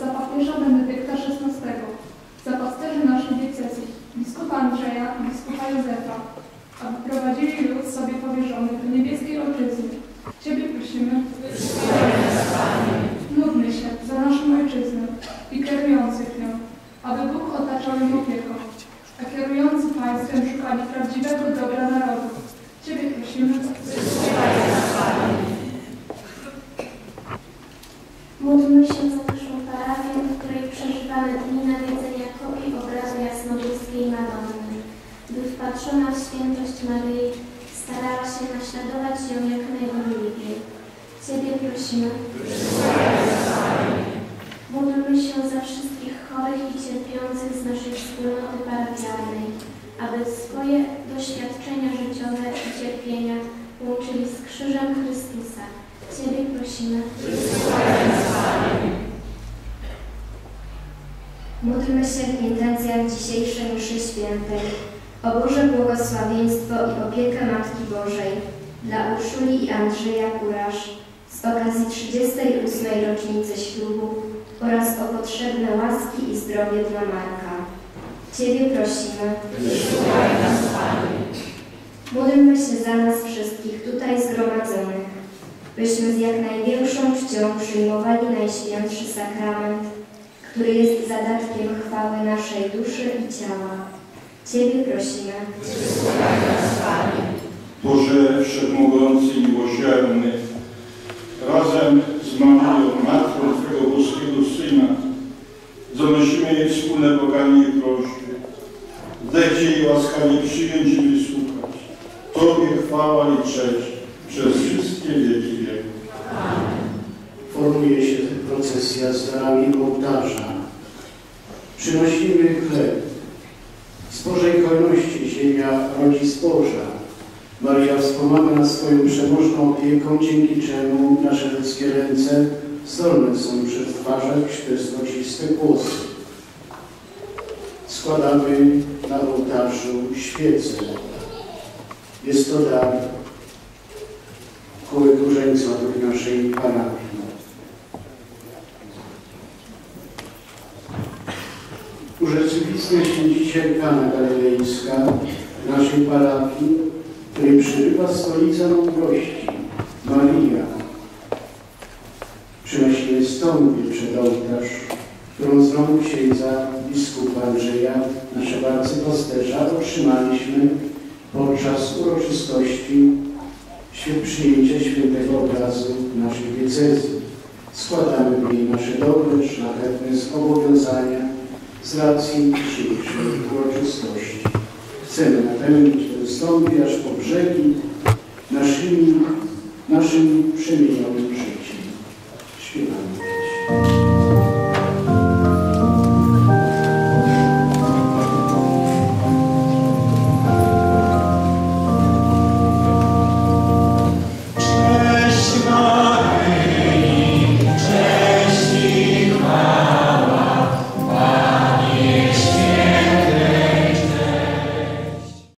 za papieża Benedykta XVI, za pasterzy naszej diecezji, biskupa Andrzeja i biskupa Józefa, aby prowadzili lud sobie powierzony do niebieskiej ojczyzny. Ciebie prosimy, módlmy się za naszą ojczyznę i kierujących nią, aby Bóg otaczał ją opieką, a kierujący państwem szukali prawdziwego dobra narodu. Ciebie prosimy, Módlmy się za naszą parafię, w której przeżywamy dni nawiedzenia kopii obrazu jasnogórskiej Madonny, by wpatrzona w świętość Maryi starała się naśladować ją jak najgorliwiej. Ciebie prosimy. Módlmy się za wszystkich chorych i cierpiących z naszej wspólnoty parafialnej, aby swoje doświadczenia życiowe i cierpienia łączyli z krzyżem Chrystusa. Ciebie prosimy. Módlmy się w intencjach dzisiejszej mszy świętej o Boże błogosławieństwo i opiekę Matki Bożej dla Urszuli i Andrzeja Kurasz z okazji 38. rocznicy ślubu oraz o potrzebne łaski i zdrowie dla Marka. Ciebie prosimy. Módlmy się za nas wszystkich tutaj zgromadzonych, byśmy z jak największą czcią przyjmowali Najświętszy Sakrament, który jest zadatkiem chwały naszej duszy i ciała. Ciebie prosimy. Boże Wszechmogący i Miłosierny, razem z Maryją, Matką Twego boskiego Syna, zanosimy jej wspólne błaganie i prośby. Zechcie jej łaskawie przyjąć i wysłuchać. Tobie chwała i cześć przez wszystkie wieki wieków. Formuje się procesja z darami ołtarza. Przynosimy chleb. Z Bożej hojności ziemia rodzi zboża. Maria wspomaga nas swoją przemożną opieką, dzięki czemu nasze ludzkie ręce zdolne są przetwarzać te złociste głosy. Składamy na ołtarzu świecę. Jest to dar kółek różańcowych naszej parafii. Dzisiaj Kana Galilejska naszej parafii, której przybywa stolica mądrości, Maria. Przynosimy stąpię przed ołtarz, którą z rąk księdza biskupa Andrzeja, naszego arcypasterza, otrzymaliśmy podczas uroczystości przyjęcia świętego obrazu naszej diecezji. Składamy w niej nasze dobre, szlachetne zobowiązania z racji dzisiejszej uroczystości. Chcemy napełnić ten stąpi aż po brzegi naszymi, naszym przemienionym życiem.